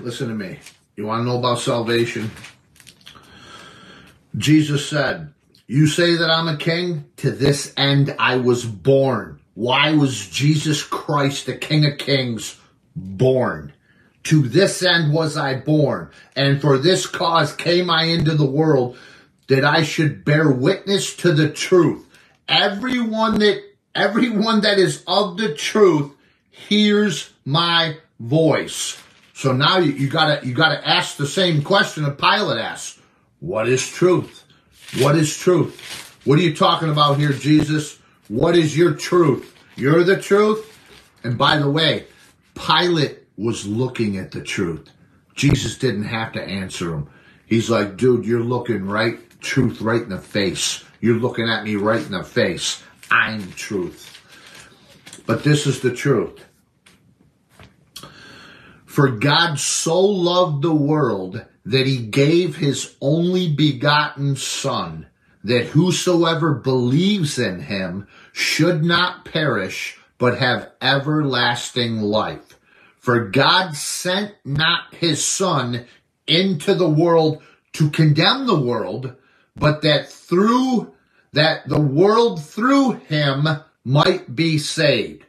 Listen to me. You want to know about salvation? Jesus said, You say that I'm a king? To this end I was born. Why was Jesus Christ, the King of Kings, born? To this end was I born, and for this cause came I into the world, that I should bear witness to the truth. Everyone that everyone that is of the truth hears my voice. So now you, you gotta you gotta ask the same question that Pilate asked. What is truth? What is truth? What are you talking about here, Jesus? What is your truth? You're the truth? And by the way, Pilate was looking at the truth. Jesus didn't have to answer him. He's like, dude, you're looking right, truth right in the face. You're looking at me right in the face. I'm truth. But this is the truth. For God so loved the world that he gave his only begotten Son, that whosoever believes in him should not perish, but have everlasting life. For God sent not his Son into the world to condemn the world, but that through that the world through him might be saved.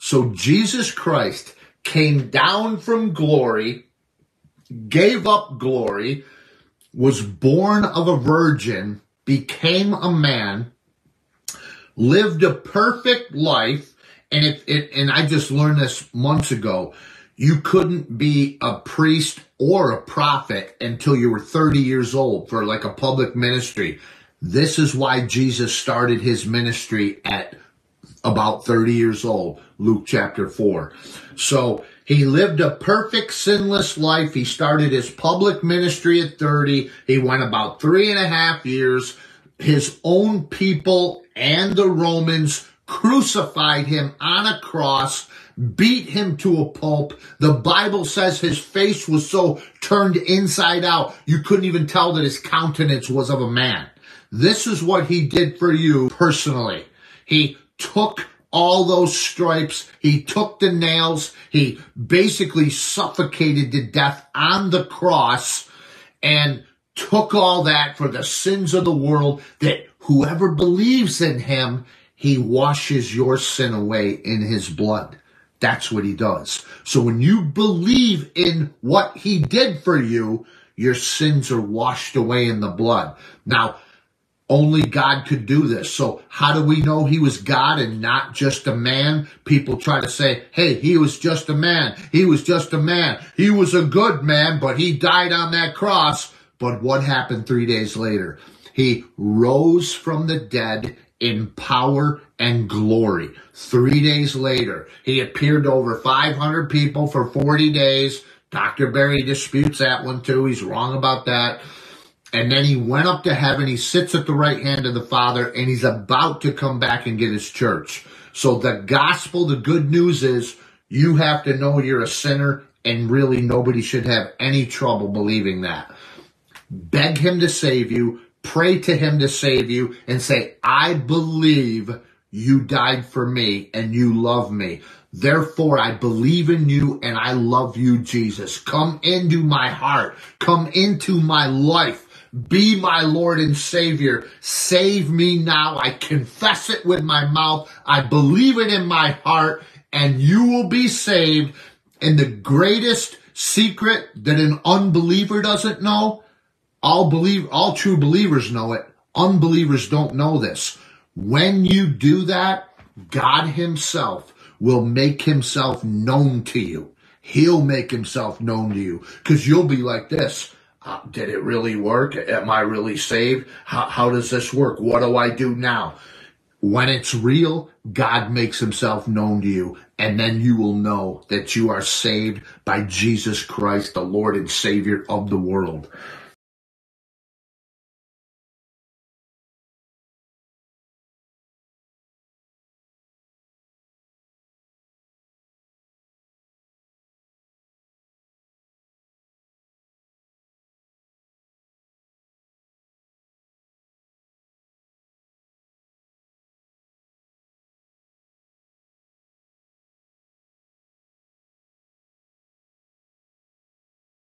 So Jesus Christ came down from glory, gave up glory, was born of a virgin, became a man, lived a perfect life, and if it, and I just learned this months ago, you couldn't be a priest or a prophet until you were 30 years old for like a public ministry. This is why Jesus started his ministry at about 30 years old, Luke chapter 4. So he lived a perfect sinless life. He started his public ministry at 30. He went about three and a half years. His own people and the Romans crucified him on a cross, beat him to a pulp. The Bible says his face was so turned inside out, you couldn't even tell that his countenance was of a man. This is what he did for you personally. He took all those stripes. He took the nails. He basically suffocated to death on the cross and took all that for the sins of the world that whoever believes in him, he washes your sin away in his blood. That's what he does. So when you believe in what he did for you, your sins are washed away in the blood. Now, only God could do this. So how do we know he was God and not just a man? People try to say, hey, he was just a man. He was just a man. He was a good man, but he died on that cross. But what happened three days later? He rose from the dead in power and glory. Three days later, he appeared to over 500 people for 40 days. Dr. Barry disputes that one too. He's wrong about that. And then he went up to heaven. He sits at the right hand of the Father and he's about to come back and get his church. So the gospel, the good news is you have to know you're a sinner and really nobody should have any trouble believing that. Beg him to save you, pray to him to save you and say, I believe you died for me and you love me. Therefore, I believe in you and I love you, Jesus. Come into my heart. Come into my life. Be my Lord and Savior. Save me now. I confess it with my mouth. I believe it in my heart and you will be saved. And the greatest secret that an unbeliever doesn't know, all believe, all true believers know it. Unbelievers don't know this. When you do that, God himself will make himself known to you. He'll make himself known to you because you'll be like this. Uh, did it really work? Am I really saved? How, how does this work? What do I do now? When it's real, God makes himself known to you, and then you will know that you are saved by Jesus Christ, the Lord and Savior of the world.